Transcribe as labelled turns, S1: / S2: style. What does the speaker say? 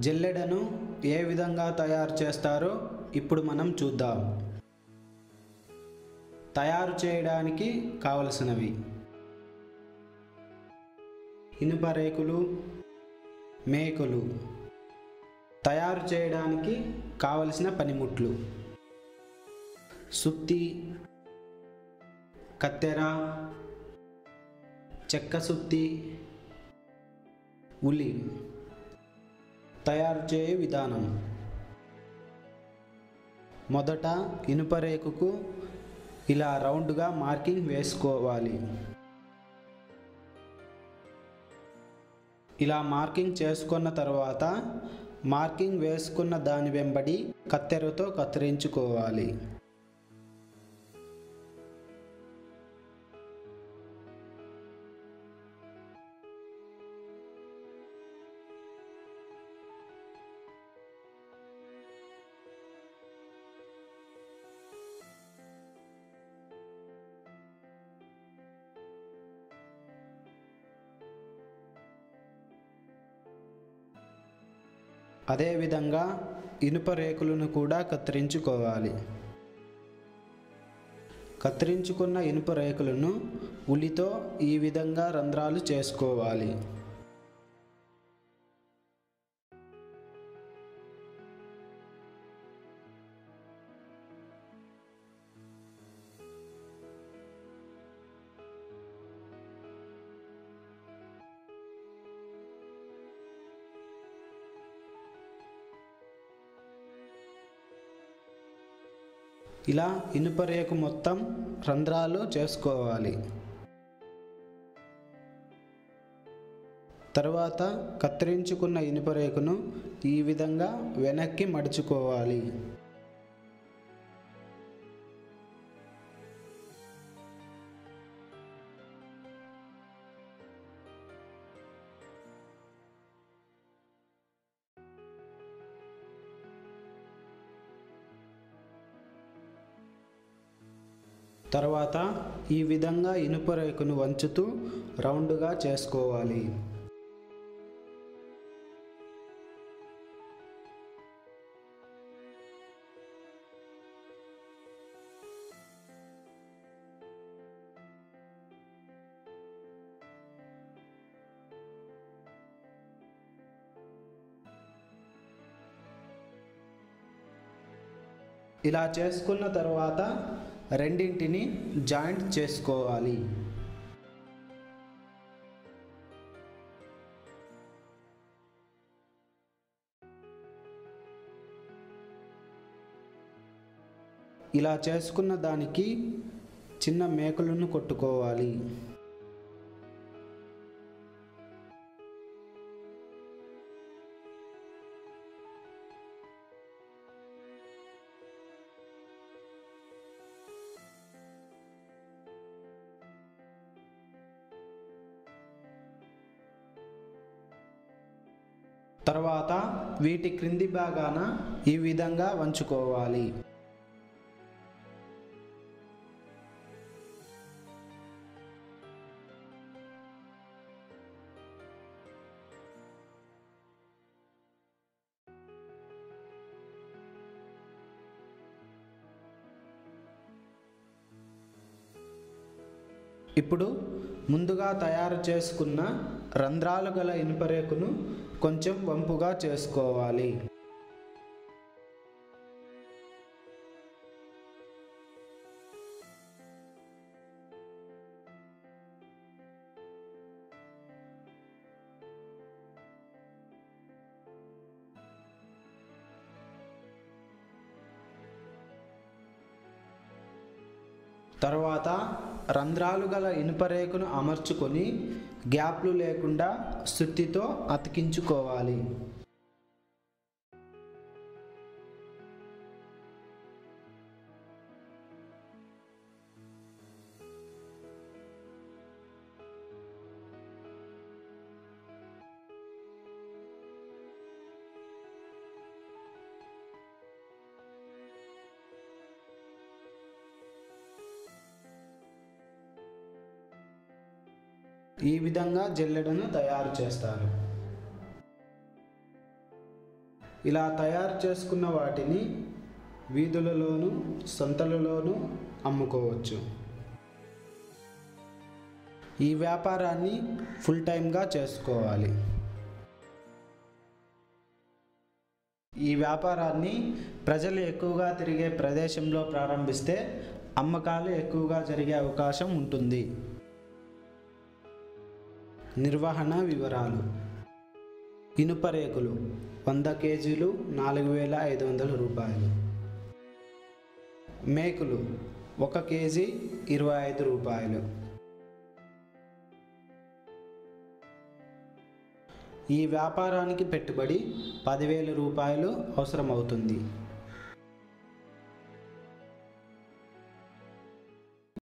S1: జల్లెడను ఏ విధంగా తయారు చేస్తారో ఇప్పుడు మనం చూద్దాం. తయారు చేయడానికి కావలసినవి. ఇనుప రేకులు మేకులు. తయారు చేయడానికి కావలసిన పనిముట్లు. సుత్తి కత్తెర చెక్క సుత్తి ఉలి. తయారు చేయు విధానం. మొదట ఇనుప రేకుకు ఇలా రౌండ్గా మార్కింగ్ వేసుకోవాలి. ఇలా మార్కింగ్ చేసుకున్న తర్వాత మార్కింగ్ వేసుకున్న దాని వెంబడి కత్తెరతో కత్తిరించుకోవాలి. అదేవిధంగా ఇనుప రేకులను కూడా కత్తిరించుకోవాలి. కత్తిరించుకున్న ఇనుప రేకులను ఉలితో ఈ విధంగా రంధ్రాలు చేసుకోవాలి. ఇలా ఇనుప రేకు మొత్తం రంధ్రాలు చేసుకోవాలి. తర్వాత కత్తిరించుకున్న ఇనుప రేకును ఈ విధంగా వెనక్కి మడుచుకోవాలి. తర్వాత ఈ విధంగా ఇనుప రేకును వంచుతూ రౌండ్గా చేసుకోవాలి. ఇలా చేసుకున్న తర్వాత రెండింటిని జాయింట్ చేసుకోవాలి. ఇలా చేసుకున్న దానికి చిన్న మేకలను కొట్టుకోవాలి. తర్వాత వీటి క్రింది భాగాన ఈ విధంగా వంచుకోవాలి. ఇప్పుడు ముందుగా తయారు చేసుకున్న రంధ్రాలు గల ఇనుపరేకును కొంచెం వంపుగా చేసుకోవాలి. తర్వాత రంధ్రాలు గల ఇనుపరేకును అమర్చుకొని గ్యాప్లు లేకుండా సుత్తితో అతికించుకోవాలి. ఈ విధంగా జల్లెడను తయారు చేస్తారు. ఇలా తయారు చేసుకున్న వాటిని వీధులలోను సంతలలోనూ అమ్ముకోవచ్చు. ఈ వ్యాపారాన్ని ఫుల్ టైమ్గా చేసుకోవాలి. ఈ వ్యాపారాన్ని ప్రజలు ఎక్కువగా తిరిగే ప్రదేశంలో ప్రారంభిస్తే అమ్మకాలు ఎక్కువగా జరిగే అవకాశం ఉంటుంది. నిర్వహణ వివరాలు. ఇనుప రేకులు వంద కేజీలు నాలుగు వేల ఐదు వందల రూపాయలు. మేకులు ఒక కేజీ ఇరవై ఐదు రూపాయలు. ఈ వ్యాపారానికి పెట్టుబడి పదివేల రూపాయలు అవసరమవుతుంది.